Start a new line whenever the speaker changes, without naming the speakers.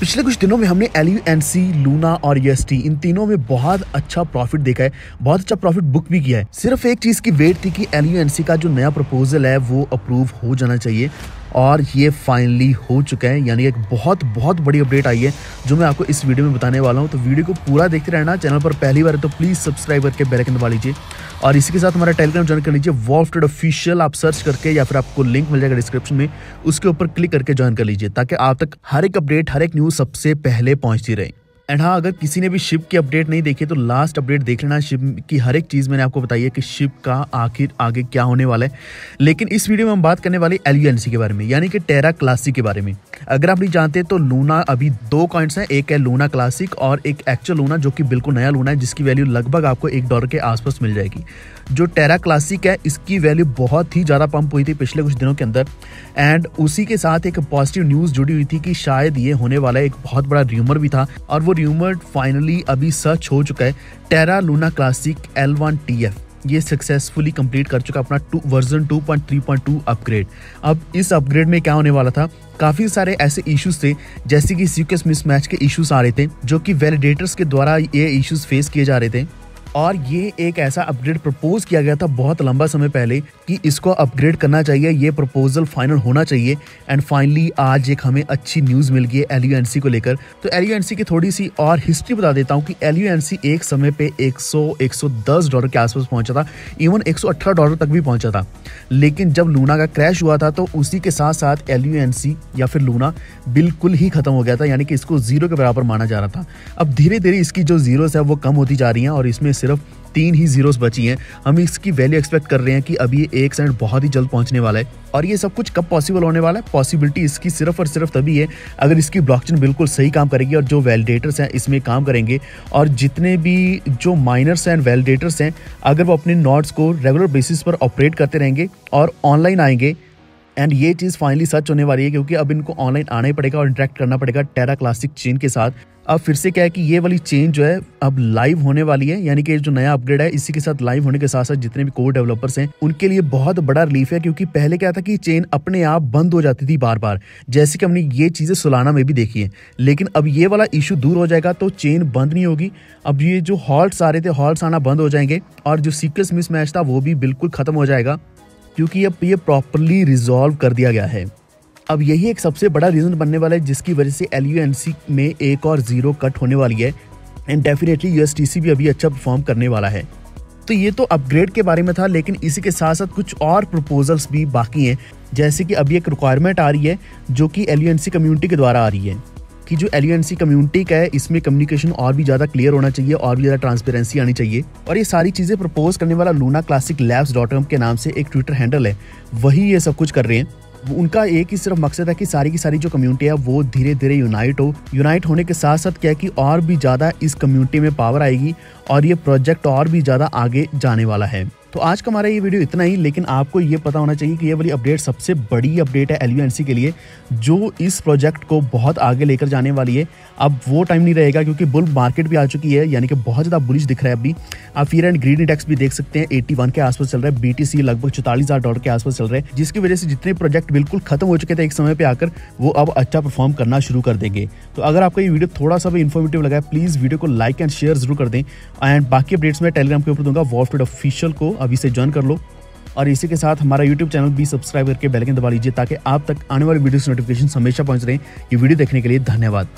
पिछले कुछ दिनों में हमने एल एन सी लूना और एस इन तीनों में बहुत अच्छा प्रॉफिट देखा है, बहुत अच्छा प्रॉफिट बुक भी किया है। सिर्फ़ एक चीज़ की वेट थी कि एल एन सी का जो नया प्रपोजल है, वो अप्रूव हो जाना चाहिए। और ये फाइनली हो चुका है, यानी एक बहुत बहुत बड़ी अपडेट आई है, जो मैं आपको इस वीडियो में बताने वाला हूँ। तो वीडियो को पूरा देखते रहना चैनल पर पहली बार है तो प्लीज़ सब्सक्राइब करके बेलकन दबा लीजिए। और इसी के साथ हमारा टेलीग्राम ज्वाइन कर लीजिए वॉल्फ ऑफिशियल आप सर्च करके या फिर आपको लिंक मिल जाएगा डिस्क्रिप्शन में, उसके ऊपर क्लिक करके ज्वाइन कर लीजिए, ताकि आप तक हर एक अपडेट हर एक न्यूज़ सबसे पहले पहुँचती रहे। एंड हाँ अगर किसी ने भी शिप की अपडेट नहीं देखी तो लास्ट अपडेट देख लेना शिप की हर एक चीज़ मैंने आपको बताई है कि शिप का आखिर आगे क्या होने वाला है। लेकिन इस वीडियो में हम बात करने वाले एल के बारे में, यानी कि टेरा क्लासिक के बारे में। अगर आप नहीं जानते तो लूना अभी दो कॉइंट्स हैं, एक है लूना क्लासिक और एक एक्चुअल लूना जो कि बिल्कुल नया लूना है, जिसकी वैल्यू लगभग आपको एक डॉलर के आसपास मिल जाएगी। जो टेरा क्लासिक है, इसकी वैल्यू बहुत ही ज़्यादा पंप हुई थी पिछले कुछ दिनों के अंदर। एंड उसी के साथ एक पॉजिटिव न्यूज़ जुड़ी हुई थी कि शायद ये होने वाला एक बहुत बड़ा र्यूमर भी था और वो र्यूमर फाइनली अभी सर्च हो चुका है Terra Luna classic L one T F ये सक्सेसफुली कंप्लीट कर चुका अपना टू वर्जन 2.3.2 अपग्रेड अब इस अपग्रेड में क्या होने वाला था? काफ़ी सारे ऐसे इश्यूज़ थे, जैसे कि सीक्वेंस मिसमैच के इश्यूज़ आ रहे थे, जो कि वैलिडेटर्स के द्वारा ये इश्यूज़ फेस किए जा रहे थे। और ये एक ऐसा अपग्रेड प्रपोज किया गया था बहुत लंबा समय पहले कि इसको अपग्रेड करना चाहिए, ये प्रपोजल फाइनल होना चाहिए। एंड फाइनली आज एक हमें अच्छी न्यूज़ मिल गई है एलयूएनसी को लेकर। तो एलयूएनसी की थोड़ी सी और हिस्ट्री बता देता हूँ कि एलयूएनसी एक समय पे 100 110 डॉलर के आसपास पहुँचा था। इवन 118 डॉलर तक भी पहुँचा था। लेकिन जब लूना का क्रैश हुआ था तो उसी के साथ साथ एल या फिर लूना बिल्कुल ही खत्म हो गया था, यानी कि इसको ज़ीरो के बराबर माना जा रहा था। अब धीरे धीरे इसकी जो जीरोस है, वो कम होती जा रही हैं और इसमें सिर्फ़ तीन ही जीरोस बची हैं। हम इसकी वैल्यू एक्सपेक्ट कर रहे हैं कि अभी ये एक सेंट बहुत ही जल्द पहुँचने वाला है। और ये सब कुछ कब पॉसिबल होने वाला है? पॉसिबिलिटी इसकी सिर्फ़ और सिर्फ़ तभी है अगर इसकी ब्लॉकचेन बिल्कुल सही काम करेगी और जो वैलिडेटर्स हैं इसमें काम करेंगे। और जितने भी जो माइनर्स हैं वैलिडेटर्स हैं, अगर वो अपने नोट्स को रेगुलर बेसिस पर ऑपरेट करते रहेंगे और ऑनलाइन आएँगे एंड ये चीज़ फाइनली सच होने वाली है क्योंकि अब इनको ऑनलाइन आना ही पड़ेगा और इंटरेक्ट करना पड़ेगा टेरा क्लासिक चेन के साथ। अब फिर से क्या है कि ये वाली चेंज जो है, अब लाइव होने वाली है, यानी कि जो नया अपग्रेड है, इसी के साथ लाइव होने के साथ साथ जितने भी कोर डेवलपर्स हैं, उनके लिए बहुत बड़ा रिलीफ है, क्योंकि पहले क्या था कि चेन अपने आप बंद हो जाती थी बार बार जैसे कि हमने ये चीज़ें सुलाना में भी देखी है। लेकिन अब ये वाला इशू दूर हो जाएगा तो चेन बंद नहीं होगी। अब ये जो हॉल्ट आ रहे थे हॉल्ट आना बंद हो जाएँगे, और जो सीक्वेंस मिस मैच था, वो भी बिल्कुल खत्म हो जाएगा, क्योंकि अब ये प्रॉपरली रिजॉल्व कर दिया गया है। अब यही एक सबसे बड़ा रीजन बनने वाला है, जिसकी वजह से एलयूएनसी में एक और ज़ीरो कट होने वाली है एंड डेफिनेटली यूएसटीसी भी अभी अच्छा परफॉर्म करने वाला है। तो ये तो अपग्रेड के बारे में था, लेकिन इसी के साथ साथ कुछ और प्रपोजल्स भी बाकी हैं, जैसे कि अभी एक रिक्वायरमेंट आ रही है, जो कि एल कम्युनिटी के द्वारा आ रही है, कि जो एल कम्युनिटी का है, इसमें कम्युनिकेशन और भी ज़्यादा क्लियर होना चाहिए, और भी ज़्यादा ट्रांसपेरेंसी आनी चाहिए। और ये सारी चीज़ें प्रपोज करने वाला Luna classic labs dot com के नाम से एक ट्विटर हैंडल है, वही ये सब कुछ कर रहे हैं। उनका एक ही सिर्फ़ मकसद है कि सारी की सारी जो कम्युनिटी है, वो धीरे धीरे यूनाइट हो। यूनाइट होने के साथ साथ क्या है कि और भी ज़्यादा इस कम्युनिटी में पावर आएगी और ये प्रोजेक्ट और भी ज़्यादा आगे जाने वाला है। तो आज का हमारा ये वीडियो इतना ही, लेकिन आपको ये पता होना चाहिए कि ये वाली अपडेट सबसे बड़ी अपडेट है एलयूएनसी के लिए, जो इस प्रोजेक्ट को बहुत आगे लेकर जाने वाली है। अब वो टाइम नहीं रहेगा, क्योंकि बुल मार्केट भी आ चुकी है, यानी कि बहुत ज़्यादा बुलिश दिख रहा है अभी। आप फियर एंड ग्रीन इंडेक्स भी देख सकते हैं 81 के आसपास चल रहा है बीटीसी लगभग चौतालीस हज़ार डॉलर के आसपास चल रहा है, जिसकी वजह से जितने प्रोजेक्ट बिल्कुल खत्म हो चुके थे एक समय पर आकर, वो अब अच्छा परफॉर्म करना शुरू कर देंगे। तो अगर आपको ये वीडियो थोड़ा सा भी इन्फॉर्मेटिव लगा है प्लीज़ वीडियो को लाइक एंड शेयर ज़रूर कर दें। एंड बाकी अपडेट्स मैं टेलीग्राम के ऊपर दूँगा वॉल्फ ऑफिशियल को। अभी से ज्वाइन कर लो। और इसी के साथ हमारा यूट्यूब चैनल भी सब्सक्राइब करके बेल के दबा लीजिए ताकि आप तक आने वाली वीडियो नोटिफिकेशन हमेशा पहुँच रहे ये वीडियो देखने के लिए धन्यवाद।